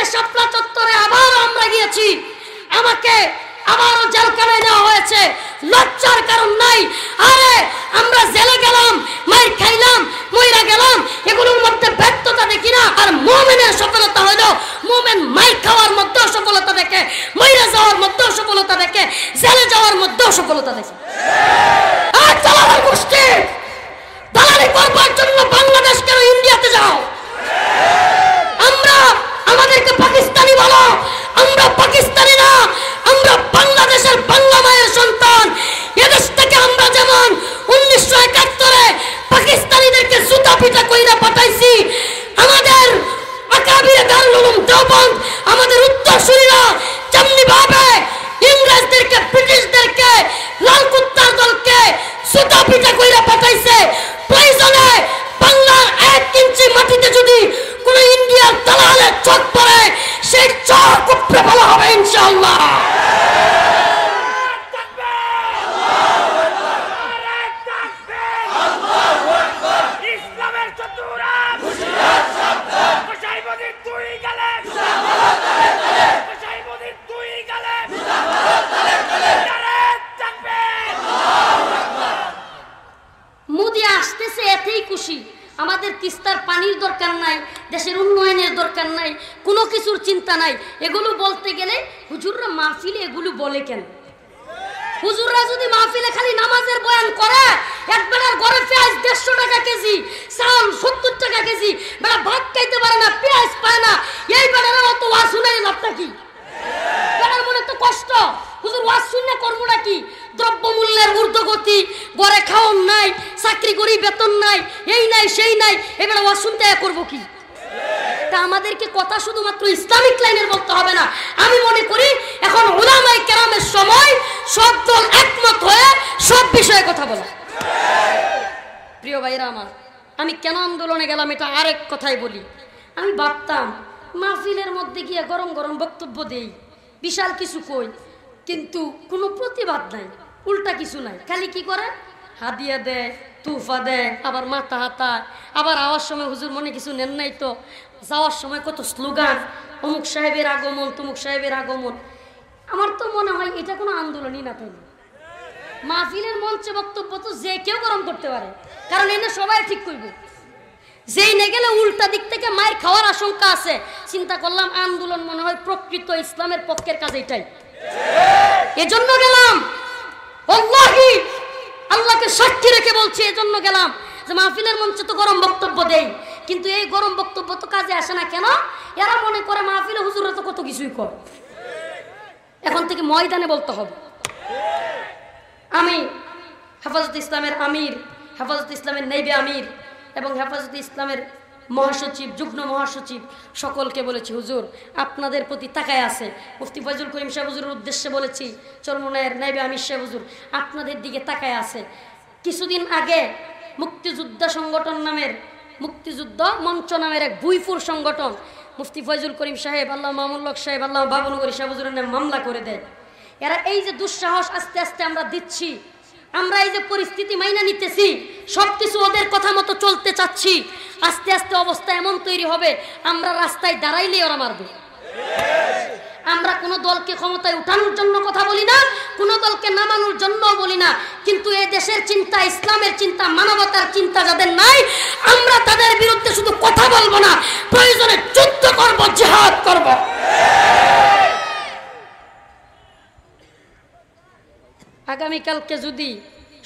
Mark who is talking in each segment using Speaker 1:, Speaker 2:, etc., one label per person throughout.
Speaker 1: আজকে শাপলা চত্বরে আবার আমরা গিয়েছি। আমাকে আবারও জেলখানায় নেওয়া হয়েছে। লজ্জার কারণ নাই। আরে, আমরা জেলে গেলাম মাইর খাইলাম, মইরা গেলাম। এগুলোর মধ্যে ব্যর্থতা দেখি না। আর মোমেনের সফলতা হইল। মোমেন মাইর খাওয়ার মধ্যেও সফলতা দেখে, মইরা যাওয়ার মধ্যেও সফলতা দেখে, জেলে যাওয়ার মধ্যেও সফলতা দেখে। আর চালাবার গোষ্ঠী, দালালি করবার জন্য বাংলাদেশ কেন ইন্ডিয়াতে যাও? আমরা আমাদেরকে Ayo. খুশি আমাদের তিস্তার পানির দরকার নাই, দেশের উন্নয়নের দরকার নাই, কোনো কিছুর চিন্তা নাই। এগুলো বলতে গেলে হুজুররা মাহফিলে এগুলো বলে কেন? হুজুররা যদি মাহফিলে খালি নামাজের বয়ান করে একবেলার ঘরে পেঁয়াজ দেড়শো টাকা কেজি চাল সত্তর টাকা কেজি, বেলা ভাত খাইতে পারে না, পেঁয়াজ পায় না, এই বেলার অত ওয়াজ শুনে লাভটা কি? বেলার মনে তো কষ্ট। হুজুর, ওয়াজ শুনে করব নাকি? দ্রব্যমূল্যের ঊর্ধ্বগতি, ঘরে খাওয়ান নাই, চাকরি করি, বেতন নাই, এই নাই, সেই নাই এবার ওয়াজ শুনতে করব কি? তা আমাদেরকে কথা শুধুমাত্র ইসলামিক লাইনের বলতে হবে না। আমি মনে করি, এখন ওলামাই কেরামের সময় সব দল একমত হয়ে সব বিষয়ে কথা বলা। প্রিয় ভাইরা আমার, আমি কেন আন্দোলনে গেলাম এটা আরেক কথাই বলি। আমি ভাবতাম, মাহফিলের মধ্যে গিয়ে গরম গরম বক্তব্য দেই। বিশাল কিছু কই। কিন্তু কোনো প্রতিবাদ নাই, উল্টা কিছু নাই। খালি কি করে? হাদিয়া দেয় তুফা দেয়, আবার মাথা হাতায়। আবার আওয়ার সময় হুজুর মনে কিছু নেন নাই তো? যাওয়ার সময় কত স্লোগান, অমুক সাহেবের আগমন, তমুক সাহেবের আগমন। আমার তো মনে হয় এটা কোনো আন্দোলনই না তাই মাহফিলের মঞ্চে বক্তব্য তো যে কেউ গরম করতে পারে। কারণ এনে সবাই ঠিক করবে যেই নে গেলে উল্টা দিক থেকে মায়ের খাওয়ার আশঙ্কা আছে। চিন্তা করলাম আন্দোলন মনে হয় প্রকৃত ইসলামের পক্ষের কাজ এটাই। এজন্য গেলাম। আল্লাহি আল্লাহকে সাক্ষী রেখে বলছি, এজন্য গেলাম। যে মাহফিলের মঞ্চে তো গরম বক্তব্য দেই, কিন্তু এই গরম বক্তব্য তো কাজে আসে না কেন? এরা মনে করে মাহফিলে হুজুরা তো কত কিছুই কর। এখন থেকে ময়দানে বলতে হবে। আমি হেফাজত ইসলামের আমির, হেফাজত ইসলামের নেইবে আমির এবং হেফাজত ইসলামের মহাসচিব, যুগ্ম মহাসচিব সকলকে বলেছি, হুজুর, আপনাদের প্রতি তাকায় আছে। মুফতি ফজল করিম সাহেব হুজুরের উদ্দেশ্যে বলেছি, চরমনায়ের নাইবে আমির সাহেব হুজুর, আপনাদের দিকে তাকায় আছে। কিছুদিন আগে মুক্তিযোদ্ধা সংগঠন নামের, মুক্তিযুদ্ধ মঞ্চ নামের এক ভুইফুর সংগঠন মুফতি ফয়জুল করিম সাহেব, আল্লাহ মামুল্লক সাহেব, আল্লাহ বাবনগরী সাহেব হুজুরের নামে মামলা করে দেয়। এরা এই যে দুঃসাহস আস্তে আস্তে আমরা দিচ্ছি আমরা এই যে পরিস্থিতি মাইনা নিতেছি সব কিছু ওদের কথা মতো চলতে চাচ্ছি, আস্তে আস্তে অবস্থা এমন তৈরি হবে, আমরা রাস্তায় দাঁড়াইলে ওরা মারবে। আমরা কোনো দলকে ক্ষমতায় উঠানোর জন্য কথা বলি না, কোনো দলকে নামানোর জন্য বলি না, কিন্তু এ দেশের চিন্তা, ইসলামের চিন্তা, মানবতার চিন্তা যাদের নাই, আমরা তাদের বিরুদ্ধে শুধু কথা বলব না, প্রয়োজনে যুদ্ধ করব, জেহাদ করব। আগামীকালকে যদি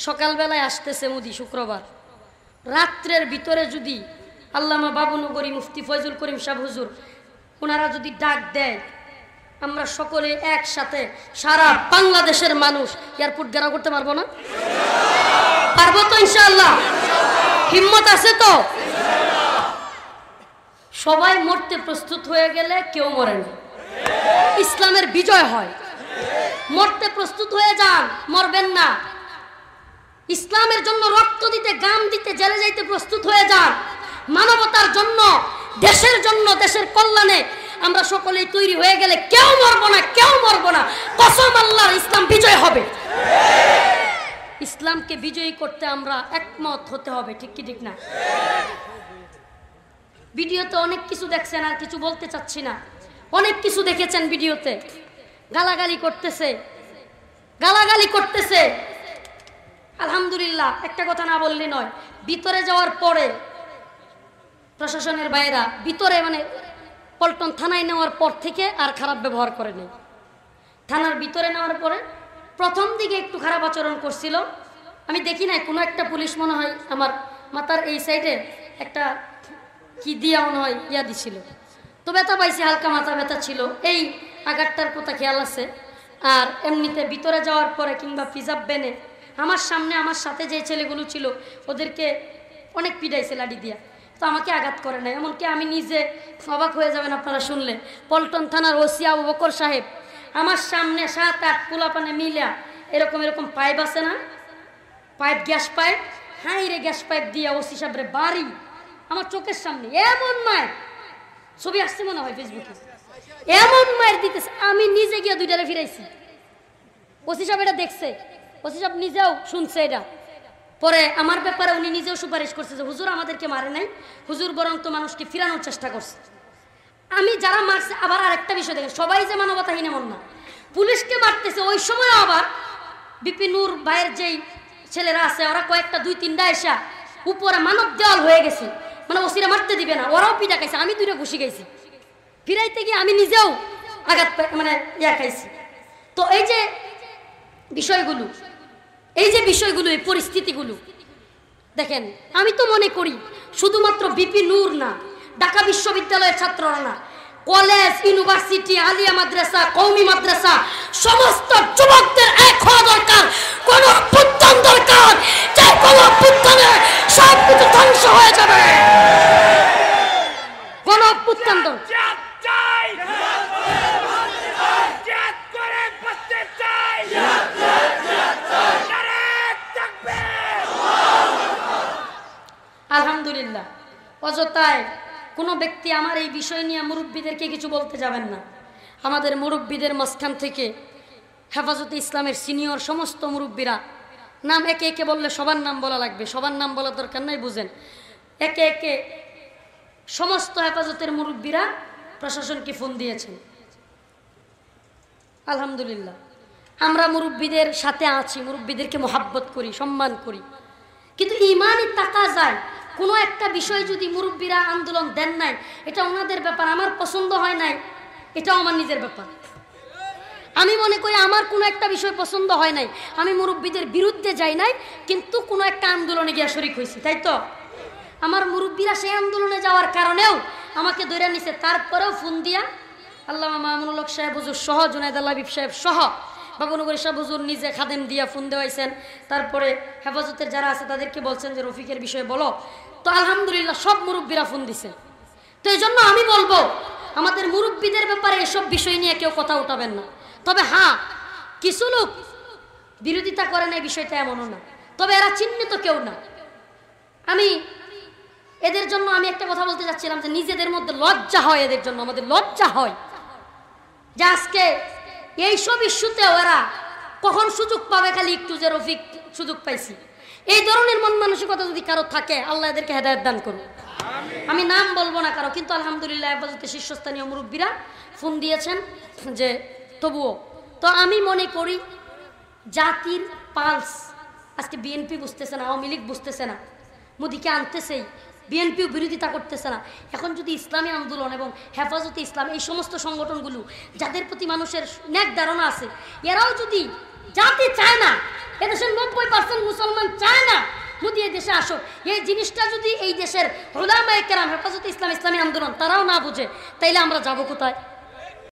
Speaker 1: সকালবেলায় আসতেছে মুদি শুক্রবার, রাত্রের ভিতরে যদি আল্লামা বাবুনগরী মুফতি ফয়জুল করিম সাহ হুজুর, ওনারা যদি ডাক দেয়, আমরা সকলে একসাথে সারা বাংলাদেশের মানুষ এয়ারপোর্ট গেরা করতে পারব না? পারব তো ইনশাল্লাহ হিম্মত আছে তো? সবাই মরতে প্রস্তুত হয়ে গেলে কেউ মরে না। ইসলামের বিজয় হয়। মরতে প্রস্তুত হয়ে যান, মরবেন না। ইসলামের জন্য রক্ত দিতে গাম দিতে, জেলে যাইতে প্রস্তুত হয়ে যান। মানবতার জন্য, দেশের জন্য, দেশের কল্যাণে আমরা সকলেই তৈরি হয়ে গেলে কেউ মরবো না, কেউ মরবো না। কসম আল্লাহ ইসলাম বিজয় হবে। ইসলামকে বিজয়ী করতে আমরা একমত হতে হবে, ঠিক কি, ঠিক না? ভিডিওতে অনেক কিছু দেখছেন, আর কিছু বলতে চাচ্ছি না। অনেক কিছু দেখেছেন ভিডিওতে। গালাগালি করতেছে। গালাগালি করতেছে। আলহামদুলিল্লাহ, একটা কথা না বললে নয়। ভিতরে যাওয়ার পরে প্রশাসনের বাইরা ভিতরে মানে পল্টন থানায় নেওয়ার পর থেকে আর খারাপ ব্যবহার করে নেই। থানার ভিতরে নেওয়ার পরে প্রথম দিকে একটু খারাপ আচরণ করছিল। আমি দেখি নাই, কোনো একটা পুলিশ মনে হয় আমার মাথার এই সাইডে একটা কি দিয়া মনে হয় ইয়া দিছিল। তো ব্যথা পাইছি, হালকা মাথা ব্যথা ছিল। এই আঘাতটার কথা খেয়াল আছে। আর এমনিতে ভিতরে যাওয়ার পরে কিংবা পিজাব বেনে আমার সামনে আমার সাথে যে ছেলেগুলো ছিল, ওদেরকে অনেক পিডাইছে লাডি দিয়া। তো আমাকে আঘাত করে না এমনকি আমি নিজে অবাক হয়ে যাবেন আপনারা শুনলে। পল্টন থানার ওসিয়া বকর সাহেব, আমার সামনে সাত, আট পোলাপানে মিলা এরকম এরকম পাইপ আছে না? Pipe, gas pipe? হাই রে, গ্যাস পাইপ দিয়া ওসি সাহেবরে বাড়ি। আমার চোখের সামনে এমন মায়ের ছবি আসছে মনে হয় ফেসবুকে। এমন মায়ের দিতেছে, আমি নিজে গিয়ে দুইটারে ফিরাইছি। ওসি সাহেব এটা দেখছে, ওসি সাহেব নিজেও শুনছে এটা। পরে আমার ব্যাপারে উনি নিজেও সুপারিশ করছে যে, হুজুর আমাদেরকে মারে নাই, হুজুর বরং তো মানুষকে ফিরানোর চেষ্টা করছে। আমি যারা মারছে, আবার আরেকটা বিষয় দেখেন, সবাই যে মানবতাহীন এমন না। পুলিশকে মারতেছে, ওই সময় আবার বিপি নূর ভাইয়ের যেই ছেলেরা আছে, ওরা কয়েকটা, দুই, তিনটা এসা উপরে মানব দেওয়াল হয়ে গেছে। মানে ওসিরা মারতে দিবে না, ওরাও পিঠা খাইছে, আমি দুইটা ঘুষি খাইছি। ফিরাইতে গিয়ে আমি নিজেও আঘাত মানে ইয়া খাইছি। তো এই যে বিষয়গুলো, এই যে বিষয়গুলো, এই পরিস্থিতিগুলো, দেখেন, আমি তো মনে করি শুধুমাত্র বিপি নূর না, ঢাকা বিশ্ববিদ্যালয়ের ছাত্ররা না, কলেজ, ইউনিভার্সিটি, আলিয়া মাদ্রাসা কৌমি মাদ্রাসা, সমস্ত যুবকদের এক হওয়া দরকার, কোন অভ্যুত্থান দরকার, যে কোন অভ্যুত্থানে সব কিছু ধ্বংস হয়ে যাবে কোন অভ্যুত্থান দরকার
Speaker 2: জাত চাই জাত করে বাঁচতে চাই নারে তাকবীর
Speaker 1: আলহামদুলিল্লাহ অযথায় কোনো ব্যক্তি আমার এই বিষয় নিয়ে মুরব্বীদেরকে কিছু বলতে যাবেন না। আমাদের মুরব্বীদের মাঝখান থেকে হেফাজতে ইসলামের সিনিয়র সমস্ত মুরব্বীরা নাম একে একে বললে সবার নাম বলা লাগবে, সবার নাম বলার দরকার নাই, বুঝেন। একে একে সমস্ত হেফাজতের মুরব্বীরা প্রশাসনকে ফোন দিয়েছেন। আলহামদুলিল্লাহ। আমরা মুরব্বীদের সাথে আছি, মুরব্বীদেরকে মোহাব্বত করি, সম্মান করি। কিন্তু ইমানই টাকা যায় কোনো একটা বিষয় যদি মুরব্বীরা আন্দোলন দেন নাই, এটা ওনাদের ব্যাপার, আমার পছন্দ হয় নাই, এটাও আমার নিজের ব্যাপার। আমি মনে করি আমার কোনো একটা বিষয় পছন্দ হয় নাই, আমি মুরব্বীদের বিরুদ্ধে যাই নাই, কিন্তু কোনো একটা আন্দোলনে গিয়া শরিক হয়েছি তাই তো? আমার মুরব্বীরা সেই আন্দোলনে যাওয়ার কারণেও আমাকে ধরে নিছে, তারপরেও ফোন দিয়া আল্লাহ মামুনুল সাহেব, হুজুর সহ জুনাইদ আল্লাহ সাহেব সহ বাবুনগরী সাহেব হুজুর নিজে খাদেম দিয়া ফোন দেওয়াইছেন। তারপরে হেফাজতের যারা আছে তাদেরকে বলছেন যে, রফিকের বিষয়ে বলো। তো আলহামদুলিল্লাহ সব মুরব্বীরা ফোন দিছে। তো এই জন্য আমি বলব, আমাদের মুরব্বীদের ব্যাপারে এসব বিষয় নিয়ে কেউ কথা উঠাবেন না। তবে হ্যাঁ কিছু লোক বিরোধিতা করেন এই বিষয়টা এমনও না। তবে এরা চিহ্নিত কেউ না। আমি এদের জন্য আমি একটা কথা বলতে চাচ্ছিলাম যে, নিজেদের মধ্যে লজ্জা হয় এদের জন্য, আমাদের লজ্জা হয়। যে আজকে এইসব ইস্যুতে ওরা কখন সুযোগ পাবে খালি একটু যে রফিক সুযোগ পাইছি। এই ধরনের মন মানসিকতা যদি কারও থাকে, আল্লাহ এদেরকে হেদায়ত দান করুন আমি নাম বলব না কারও, কিন্তু আলহামদুলিল্লাহ হেফাজতে শীর্ষস্থানীয় মুরব্বীরা ফোন দিয়েছেন যে, তবুও, তো আমি মনে করি জাতির পালস, আজকে বিএনপি বুঝতেছে না, আওয়ামী লীগ বুঝতেছে না, মোদিকে আনতেছেই বিএনপিও বিরোধিতা করতেছে না। এখন যদি ইসলামী আন্দোলন এবং হেফাজতে ইসলাম এই সমস্ত সংগঠনগুলো, যাদের প্রতি মানুষের ন্যাক ধারণা আছে, এরাও যদি জাতি চায় না, এদেশের নব্বই পার্সেন্ট মুসলমান চায় না মোদি এই দেশে আসো এই জিনিসটা যদি এই দেশের হলামায় কেরাম হেফাজতে ইসলাম, ইসলামী আন্দোলন তারাও না বুঝে, তাইলে আমরা যাব কোথায়?